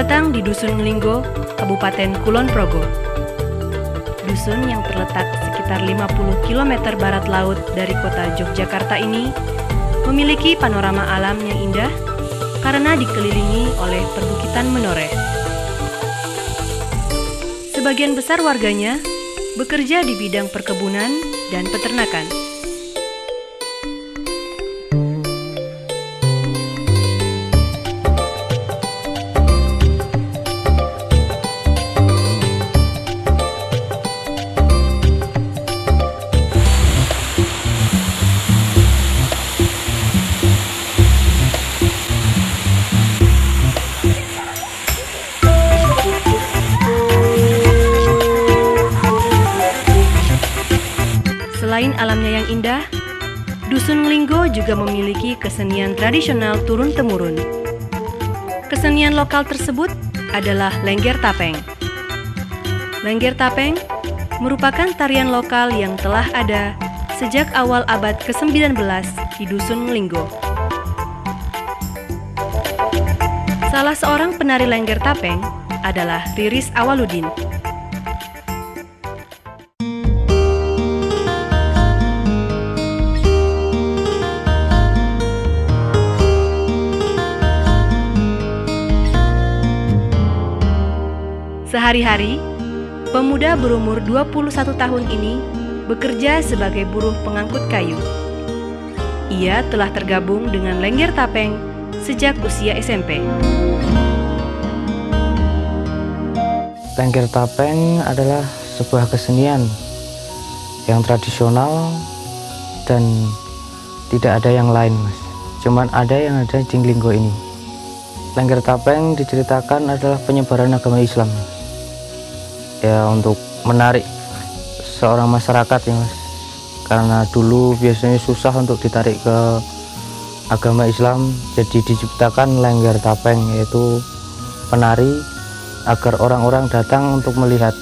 Dusun Ngelinggo, Kabupaten Kulon Progo. Dusun yang terletak sekitar 50 km barat laut dari kota Yogyakarta ini memiliki panorama alam yang indah karena dikelilingi oleh perbukitan menoreh. Sebagian besar warganya bekerja di bidang perkebunan dan peternakan. Selain alamnya yang indah, Dusun Ngelinggo juga memiliki kesenian tradisional turun-temurun. Kesenian lokal tersebut adalah Lengger Tapeng. Lengger Tapeng merupakan tarian lokal yang telah ada sejak awal abad ke-19 di Dusun Ngelinggo. Salah seorang penari Lengger Tapeng adalah Riris Awaludin. Sehari-hari, pemuda berumur 21 tahun ini bekerja sebagai buruh pengangkut kayu. Ia telah tergabung dengan Lengger Tapeng sejak usia SMP. Lengger Tapeng adalah sebuah kesenian yang tradisional dan tidak ada yang lain mas. Cuman ada yang ada di Linggo ini. Lengger Tapeng diceritakan adalah penyebaran agama Islam. Ya untuk menarik seorang masyarakat ya mas. Karena dulu biasanya susah untuk ditarik ke agama Islam, jadi diciptakan Lengger Tapeng yaitu penari agar orang-orang datang untuk melihat.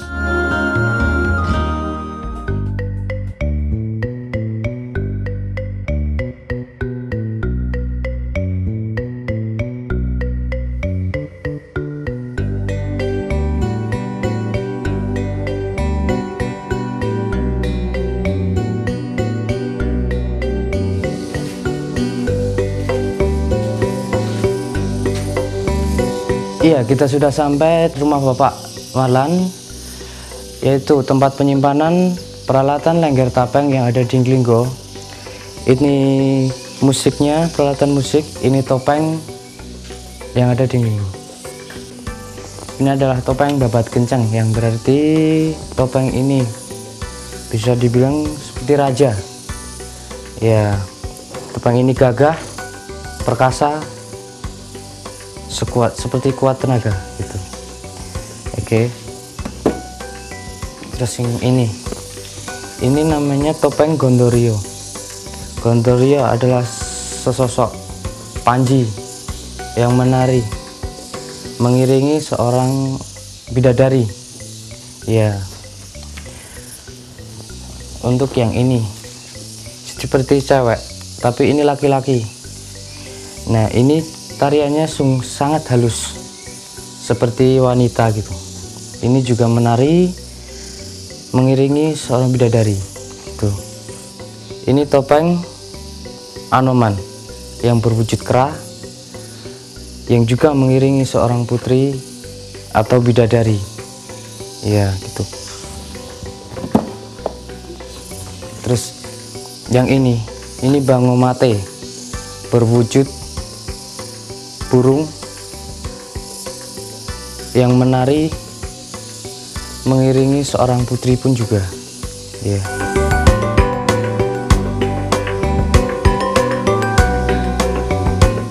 Iya, kita sudah sampai rumah Bapak Marlan, yaitu tempat penyimpanan peralatan lengger tapeng yang ada di Glinggo. Ini musiknya, peralatan musik, ini topeng yang ada di Glinggo. Ini adalah topeng babat kencang, yang berarti topeng ini bisa dibilang seperti raja. Ya, topeng ini gagah, perkasa, sekuat seperti kuat tenaga gitu. Oke. Terus yang ini. Ini namanya topeng Gondorio. Gondorio adalah sesosok panji yang menari mengiringi seorang bidadari. Ya. Untuk yang ini. Seperti cewek tapi ini laki-laki. Nah ini tariannya sung sangat halus. Seperti wanita gitu. Ini juga menari mengiringi seorang bidadari tuh ini topeng anoman yang berwujud kera yang juga mengiringi seorang putri atau bidadari. Ya gitu. Terus yang ini ini bangomate berwujud burung yang menari mengiringi seorang putri pun juga ya yeah.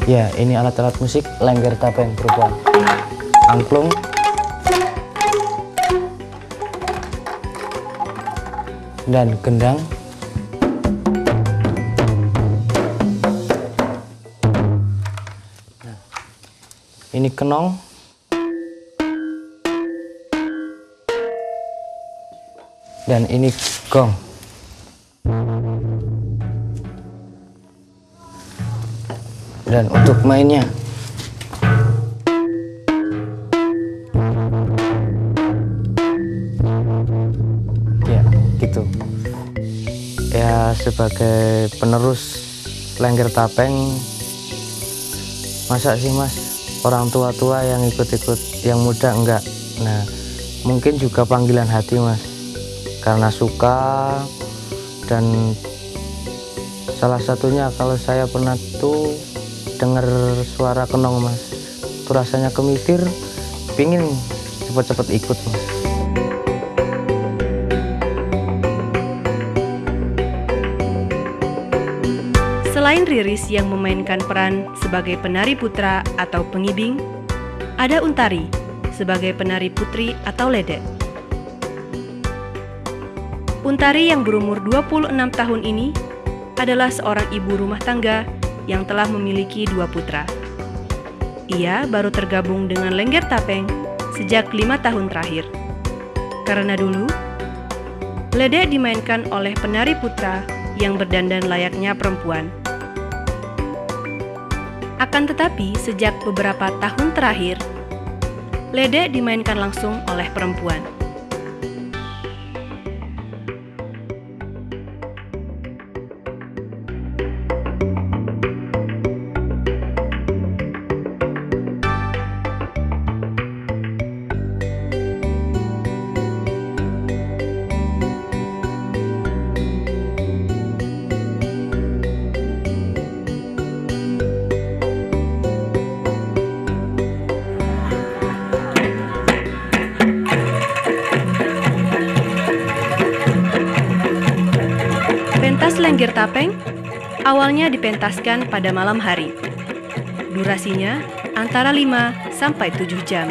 ya ini alat-alat musik lengger tapeng berupa angklung dan gendang ini kenong. Dan ini gong. Dan untuk mainnya. Ya gitu. Ya sebagai penerus lengger tapeng masa sih mas? Orang tua-tua yang ikut-ikut yang muda enggak. Nah mungkin juga panggilan hati mas. Karena suka dan salah satunya kalau saya pernah tuh dengar suara kenong mas. Itu rasanya kemitir pingin cepet-cepet ikut mas Selain Riris yang memainkan peran sebagai penari putra atau pengibing, ada Untari sebagai penari putri atau ledek. Untari yang berumur 26 tahun ini adalah seorang ibu rumah tangga yang telah memiliki dua putra. Ia baru tergabung dengan Lengger Tapeng sejak lima tahun terakhir. Karena dulu, ledek dimainkan oleh penari putra yang berdandan layaknya perempuan. Akan tetapi, sejak beberapa tahun terakhir, ledek dimainkan langsung oleh perempuan. Lengger Tapeng awalnya dipentaskan pada malam hari. Durasinya antara 5 sampai 7 jam.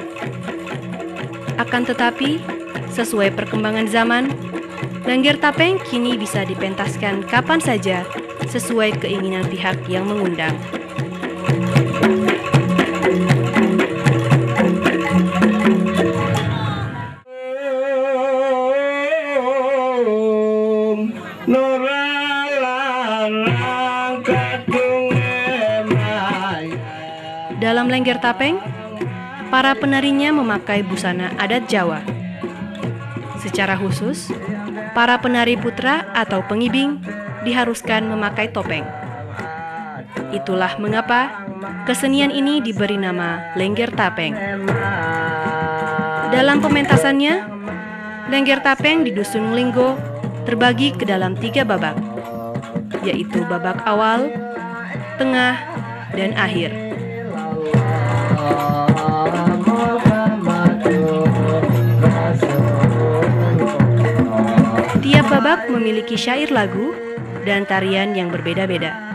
Akan tetapi, sesuai perkembangan zaman, Lengger Tapeng kini bisa dipentaskan kapan saja sesuai keinginan pihak yang mengundang. Dalam Lengger Tapeng, para penarinya memakai busana adat Jawa. Secara khusus, para penari putra atau pengibing diharuskan memakai topeng. Itulah mengapa kesenian ini diberi nama Lengger Tapeng. Dalam pementasannya, Lengger Tapeng di Dusun Linggo terbagi ke dalam tiga babak, yaitu babak awal, tengah, dan akhir. Tiap babak memiliki syair lagu dan tarian yang berbeda-beda.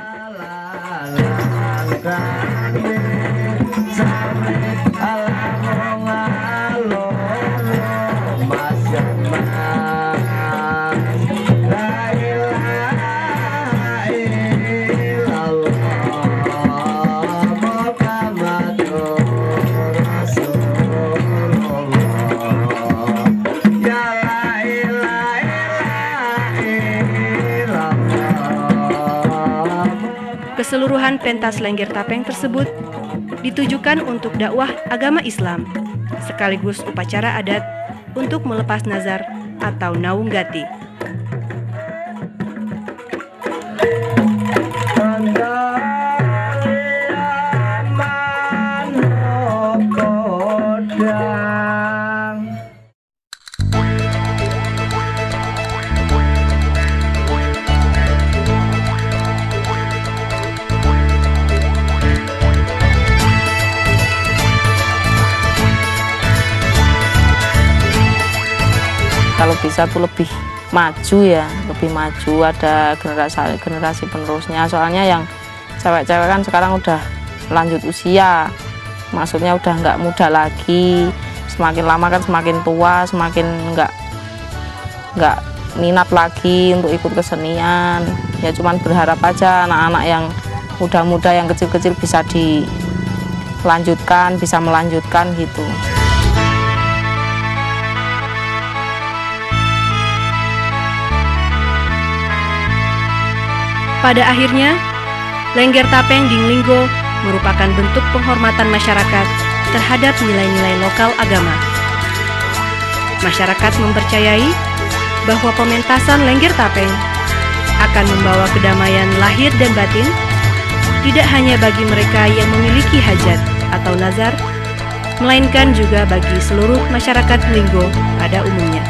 Keseluruhan pentas Lengger Tapeng tersebut ditujukan untuk dakwah agama Islam, sekaligus upacara adat untuk melepas nazar atau naunggati. Bisa tuh lebih maju ya lebih maju ada generasi generasi penerusnya. Soalnya yang cewek-cewek kan sekarang udah lanjut usia maksudnya udah nggak muda lagi. Semakin lama kan semakin tua semakin nggak nggak minat lagi untuk ikut kesenian. Ya cuman berharap aja anak-anak yang muda-muda yang kecil-kecil bisa dilanjutkan bisa melanjutkan gitu Pada akhirnya, Lengger Tapeng di Linggo merupakan bentuk penghormatan masyarakat terhadap nilai-nilai lokal agama. Masyarakat mempercayai bahwa pementasan Lengger Tapeng akan membawa kedamaian lahir dan batin, tidak hanya bagi mereka yang memiliki hajat atau nazar, melainkan juga bagi seluruh masyarakat Linggo pada umumnya.